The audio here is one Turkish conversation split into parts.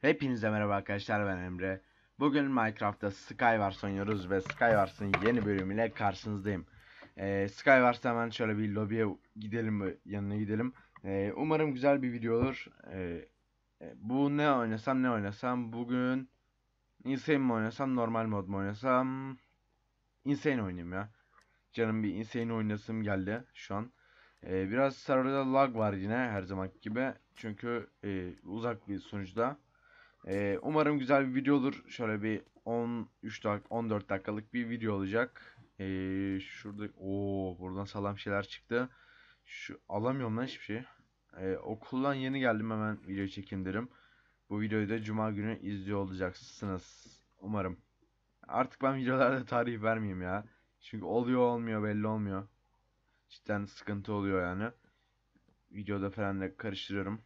Hepinize merhaba arkadaşlar ben Emre. Bugün Minecraft'ta Skywars oynuyoruz ve Skywars'ın yeni bölümüyle karşınızdayım. Ee, Skywars'ta hemen şöyle bir lobiye gidelim, böyle yanına gidelim. Ee, umarım güzel bir video olur. Ee, e, bu ne oynasam ne oynasam bugün Insane mi oynasam normal mod mu oynasam Insane oynayayım ya. Canım bir Insane oynasım geldi şu an. Ee, biraz serverda lag var yine her zaman gibi. Çünkü e, uzak bir sunucuda. Ee, umarım güzel bir video olur. Şöyle bir 13 dak 14 dakikalık bir video olacak. Ee, şurada o buradan sağlam şeyler çıktı. Şu alamıyorum lan hiçbir şey. Ee, okuldan yeni geldim hemen video çekeyim derim. Bu videoyu da cuma günü izliyor olacaksınız. Umarım. Artık ben videolarda tarih vermeyeyim ya. Çünkü oluyor olmuyor belli olmuyor. Cidden sıkıntı oluyor yani. Videoda falan da karıştırıyorum.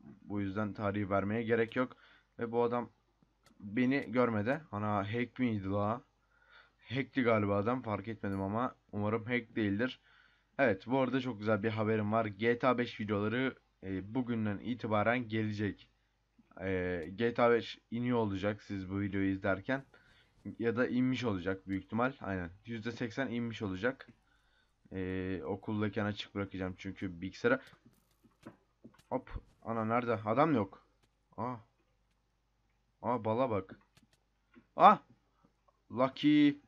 Bu yüzden tarihi vermeye gerek yok. Ve bu adam beni görmedi. Ana hack miydi la? Hack'ti galiba adam fark etmedim ama umarım hack değildir. Evet bu arada çok güzel bir haberim var. GTA 5 videoları e, bugünden itibaren gelecek. E, GTA 5 iniyor olacak siz bu videoyu izlerken. Ya da inmiş olacak büyük ihtimal. Aynen. %80 inmiş olacak. E, okuldayken açık bırakacağım çünkü bilgisayara. Hop. Ana nerede? Adam yok. Aa. Aa bala bak. Ah! Lucky.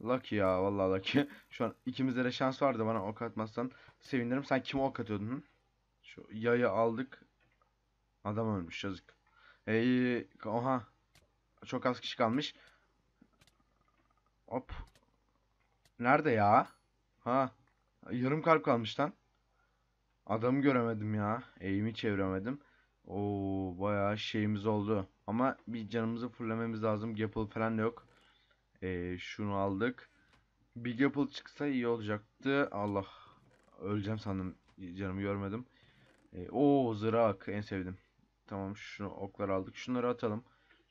Lucky ya vallahi Lucky. Şu an ikimizde de şans vardı bana ok atmazsan sevinirim. Sen kime ok atıyordun? Hı? Şu yayı aldık. Adam ölmüş yazık. Ey, oha. Çok az kişi kalmış. Hop. Nerede ya? Ha. Yarım kalp kalmış lan. Adamı göremedim ya. Eğimi çeviremedim. Oo bayağı şeyimiz oldu. Ama bir canımızı fullememiz lazım. Gapple falan yok. Ee, şunu aldık. Bir Gapple çıksa iyi olacaktı. Allah. Öleceğim sandım. Canımı görmedim. Ee, oo zırak en sevdim. Tamam şunu oklar aldık. Şunları atalım.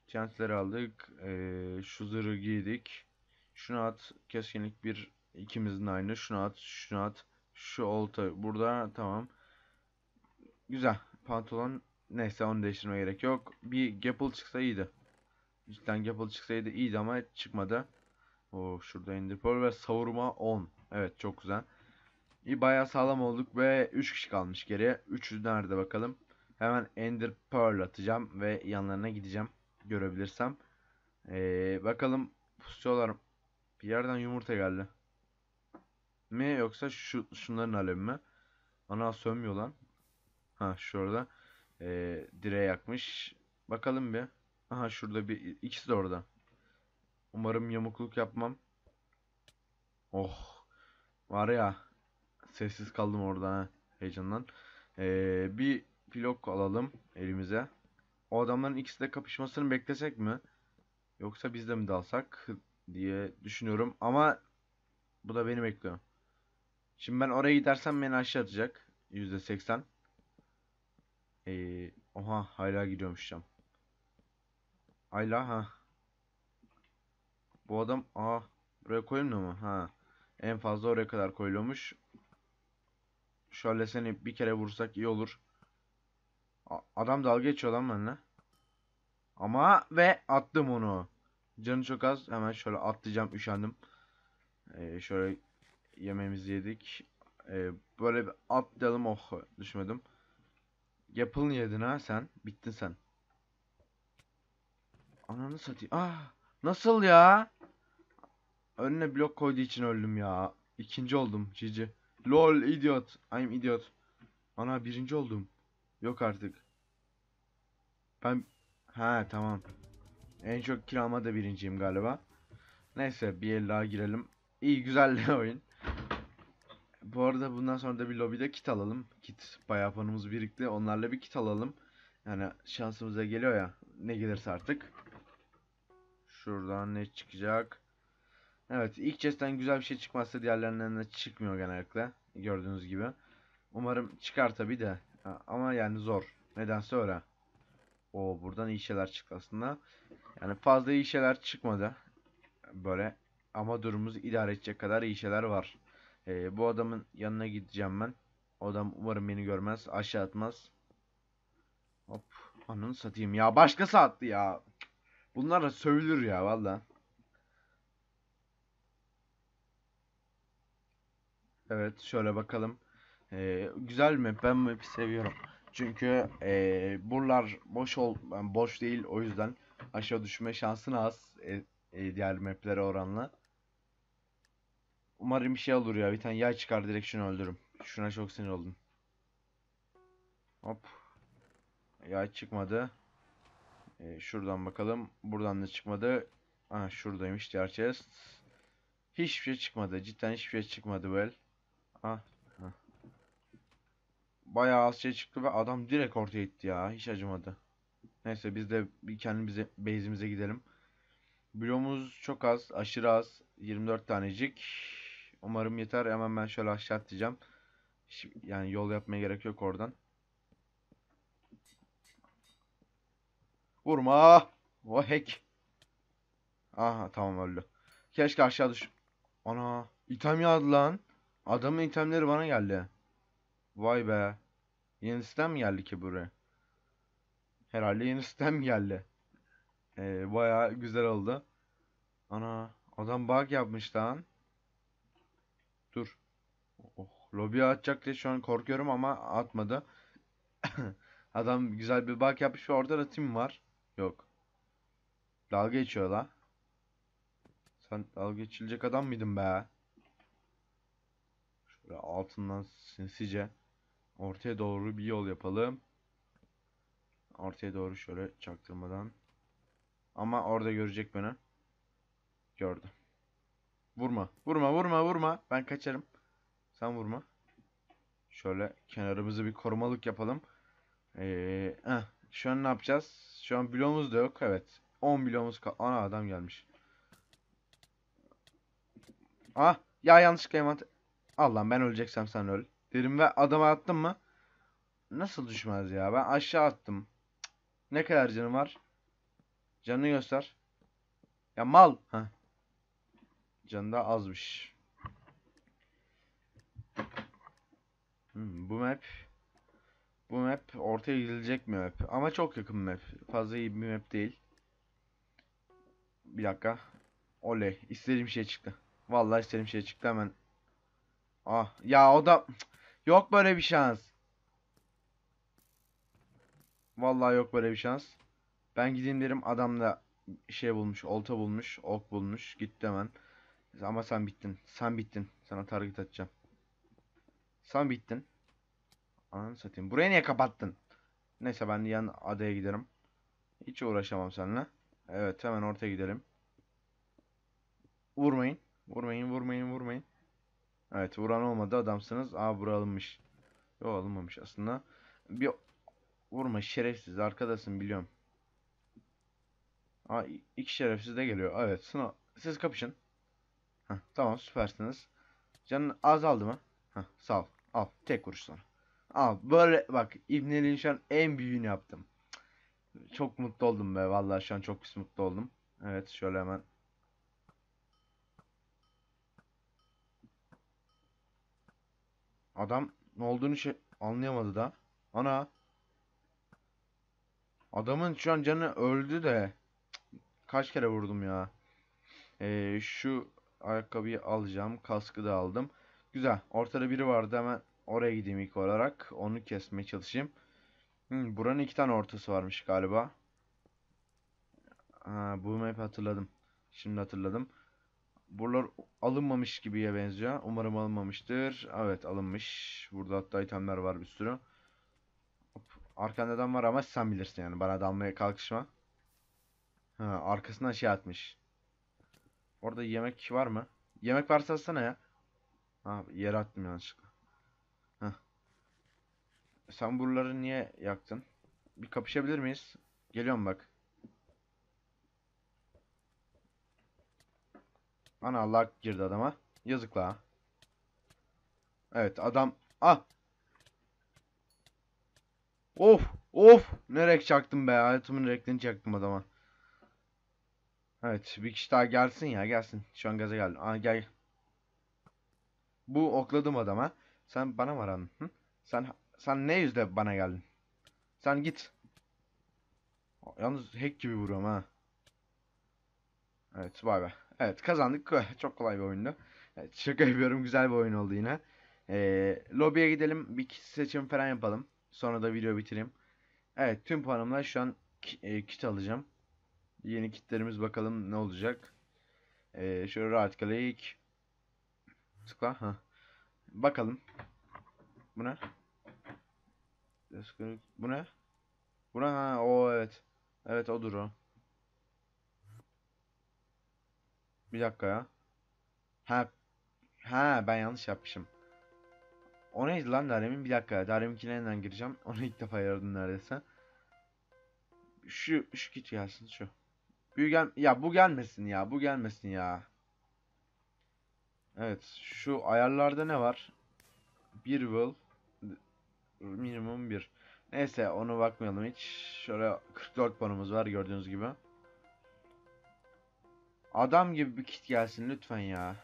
Chance'leri aldık. Ee, şu zırhı giydik. Şunu at. Keskinlik bir ikimizin aynı. Şunu at. Şunu at. Şu olta burada. Tamam. Güzel. Pantolon Neyse onu değiştirmeye gerek yok. Bir Gapple çıksa iyiydi. Cidden Gapple çıksaydı iyiydi ama çıkmadı. O şurada Ender Pearl ve savurma 10. Evet çok güzel. İyi bayağı sağlam olduk ve 3 kişi kalmış geriye. 300 nerede bakalım. Hemen Ender Pearl atacağım ve yanlarına gideceğim. Görebilirsem. Ee, bakalım pusuyorlar. Bir yerden yumurta geldi. Mi yoksa şu şunların alevi mi? Ana sönmüyor lan. Ha şurada e, direğe yakmış. Bakalım bir. Aha şurada bir ikisi de orada. Umarım yamukluk yapmam. Oh. Var ya. Sessiz kaldım orada ha, heyecandan. Ee, bir blok alalım elimize. O adamların ikisi de kapışmasını beklesek mi? Yoksa biz de mi dalsak diye düşünüyorum. Ama bu da beni bekliyor. Şimdi ben oraya gidersem beni aşağı atacak. %80. Ee, oha hala gidiyormuş cam. Hala ha. Bu adam aa buraya koyulmuyor mu? Ha. En fazla oraya kadar koyuluyormuş. Şöyle seni bir kere vursak iyi olur. A- adam dalga geçiyor lan benimle. Ama ve attım onu. Canı çok az. Hemen şöyle atlayacağım. Üşendim. Ee, şöyle yemeğimizi yedik. Ee, böyle bir atlayalım. Oh düşmedim. Yapılın yedin ha sen. Bittin sen. Ananı satayım. Ah! Nasıl ya? Önüne blok koyduğu için öldüm ya. İkinci oldum. Cici. Lol idiot. I'm idiot. Ana birinci oldum. Yok artık. Ben... Ha tamam. En çok kill almada birinciyim galiba. Neyse bir el daha girelim. İyi güzel oyun. Bu arada bundan sonra da bir lobide kit alalım. Kit bayağı puanımız birikti. Onlarla bir kit alalım. Yani şansımıza geliyor ya. Ne gelirse artık. Şuradan ne çıkacak? Evet ilk chest'ten güzel bir şey çıkmazsa diğerlerinden de çıkmıyor genellikle. Gördüğünüz gibi. Umarım çıkar tabi de. Ama yani zor. Nedense öyle. O buradan iyi şeyler çıktı aslında. Yani fazla iyi şeyler çıkmadı. Böyle. Ama durumumuz idare edecek kadar iyi şeyler var. Ee, bu adamın yanına gideceğim ben. O adam umarım beni görmez. Aşağı atmaz. Hop. Ananı satayım ya. Başkası attı ya. Bunlar da sövülür ya valla. Evet şöyle bakalım. Ee, güzel map. Ben map'i seviyorum. Çünkü ee, buralar boş ol boş değil o yüzden aşağı düşme şansın az e, e, diğer maplere oranla. Umarım bir şey olur ya. Bir tane yay çıkar direkt şunu öldürürüm. Şuna çok sinir oldum. Hop. Yay çıkmadı. Ee, şuradan bakalım. Buradan da çıkmadı. Aha şuradaymış diğer chest. Hiçbir şey çıkmadı. Cidden hiçbir şey çıkmadı böyle. Ah. ah. Bayağı az şey çıktı ve adam direkt ortaya gitti ya. Hiç acımadı. Neyse biz de bir kendimize base'imize gidelim. Bloğumuz çok az. Aşırı az. 24 tanecik. Umarım yeter. Hemen ben şöyle aşağı atlayacağım. Hiç- Yani yol yapmaya gerek yok oradan. Vurma. O hack. Aha tamam öldü. Keşke aşağı düş. Ana. item yağdı lan. Adamın itemleri bana geldi. Vay be. Yeni sistem geldi ki buraya? Herhalde yeni sistem geldi. Ee, bayağı güzel oldu. Ana. Adam bug yapmış lan. Dur. Oh, lobiye atacak diye şu an korkuyorum ama atmadı. Adam güzel bir bug yapmış ve orada da tim var. Yok. Dalga geçiyor la. Sen dalga geçilecek adam mıydın be? Şöyle altından sinsice ortaya doğru bir yol yapalım. Ortaya doğru şöyle çaktırmadan. Ama orada görecek beni. Gördü. Vurma. Vurma vurma vurma. Ben kaçarım. Sen vurma. Şöyle kenarımızı bir korumalık yapalım. Ee, eh, şu an ne yapacağız? Şu an bloğumuz da yok. Evet. 10 bloğumuz kal. Ana adam gelmiş. Ah ya yanlışlıkla emat. Allah'ım ben öleceksem sen öl. Dedim ve adama attım mı? Nasıl düşmez ya? Ben aşağı attım. Ne kadar canım var? Canını göster. Ya mal. Heh. Canı da azmış. Hmm, bu map bu map ortaya gidilecek mi map? Ama çok yakın map. Fazla iyi bir map değil. Bir dakika. Oley. İstediğim şey çıktı. Vallahi istediğim şey çıktı hemen. Ah ya o da yok böyle bir şans. Vallahi yok böyle bir şans. Ben gideyim derim adam da şey bulmuş, olta bulmuş, ok bulmuş. Gitti hemen. Ama sen bittin. Sen bittin. Sana target atacağım. Sen bittin. Ananı satayım. Burayı niye kapattın? Neyse ben yan adaya giderim. Hiç uğraşamam seninle. Evet hemen ortaya gidelim. Vurmayın. Vurmayın, vurmayın, vurmayın. Evet vuran olmadı adamsınız. Aa bura alınmış. Yok alınmamış aslında. Bir vurma şerefsiz arkadasın biliyorum. Aa iki şerefsiz de geliyor. Evet sınav. Siz kapışın. Heh, tamam süpersiniz. Canın azaldı mı? Heh, sağ ol. Al tek vuruş sonra. Al böyle bak İbneliğin şu an en büyüğünü yaptım. Çok mutlu oldum be. Vallahi şu an çok mutlu oldum. Evet şöyle hemen. Adam ne olduğunu şey anlayamadı da. Ana. Adamın şu an canı öldü de. Kaç kere vurdum ya. Ee, şu ayakkabıyı alacağım. Kaskı da aldım. Güzel. Ortada biri vardı. Hemen oraya gideyim ilk olarak. Onu kesmeye çalışayım. Hmm, buranın iki tane ortası varmış galiba. Ha, bu map hatırladım. Şimdi hatırladım. Buralar alınmamış gibiye benziyor. Umarım alınmamıştır. Evet alınmış. Burada hatta itemler var bir sürü. Hop. Arkanda adam var ama sen bilirsin yani. Bana dalmaya kalkışma. Ha, arkasından şey atmış. Orada yemek var mı? Yemek varsa atsana ya. Ha, yere attım yanlışlıkla. Heh. Sen buraları niye yaktın? Bir kapışabilir miyiz? Geliyorum bak. Ana Allah girdi adama. Yazık la. Evet adam. Ah. Of. Of. Ne renk çaktım be. Hayatımın renklerini çaktım adama. Evet. Bir kişi daha gelsin ya. Gelsin. Şu an gaza geldim. Aa, gel. Bu okladım adama. Sen bana mı aradın? Hı? Sen sen ne yüzle bana geldin? Sen git. Yalnız hack gibi vuruyorum ha. Evet bay bay. Evet kazandık. Çok kolay bir oyundu. Evet, şaka yapıyorum. Güzel bir oyun oldu yine. Ee, lobiye gidelim. Bir kit seçim falan yapalım. Sonra da video bitireyim. Evet tüm puanımla şu an e, kit alacağım. Yeni kitlerimiz bakalım ne olacak. Ee, şöyle right click. Tıkla. Ha. Bakalım. Bu ne? Bu ne? Bu ne? Ha, o evet. Evet odur o. Bir dakika ya. Ha. Ha ben yanlış yapmışım. O neydi lan Darem'in? Bir dakika. Darem'inkine yeniden gireceğim. Onu ilk defa yaradım neredeyse. Şu şu kit gelsin şu. Bu gel ya bu gelmesin ya. Bu gelmesin ya. Evet. Şu ayarlarda ne var? Bir will minimum 1. Neyse onu bakmayalım hiç. Şöyle 44 puanımız var gördüğünüz gibi. Adam gibi bir kit gelsin lütfen ya.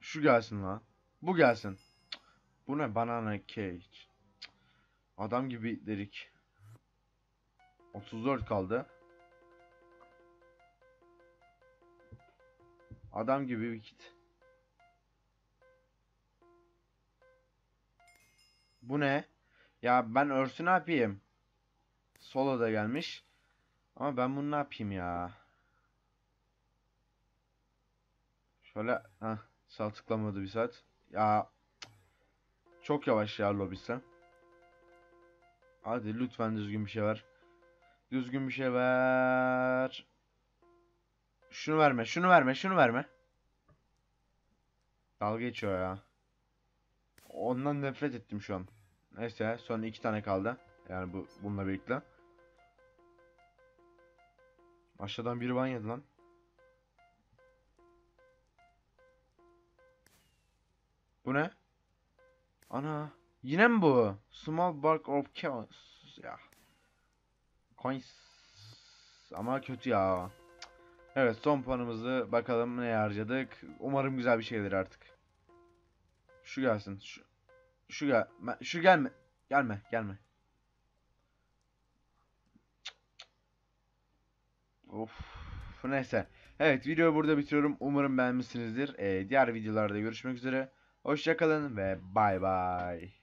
Şu gelsin lan. Bu gelsin. Bu ne banana cake. Cık. Adam gibi dedik. 34 kaldı. Adam gibi bir kit. Bu ne? Ya ben örsü ne yapayım? Solo da gelmiş. Ama ben bunu ne yapayım ya? Şöyle ha sağ tıklamadı bir saat. Ya çok yavaş ya lobisi. Hadi lütfen düzgün bir şey ver. Düzgün bir şey ver. Şunu verme, şunu verme, şunu verme. Dalga geçiyor ya. Ondan nefret ettim şu an. Neyse son iki tane kaldı. Yani bu bununla birlikte. Aşağıdan biri ban yedi lan. Bu ne? Ana. Yine mi bu? Small bark of chaos. Ya. Coins. Ama kötü ya. Evet son puanımızı bakalım ne harcadık. Umarım güzel bir şeydir artık. Şu gelsin. Şu, şu gel. Şu gelme. Gelme. Gelme. Of. Neyse. Evet videoyu burada bitiriyorum. Umarım beğenmişsinizdir. Ee, diğer videolarda görüşmek üzere. Hoşçakalın ve bay bay.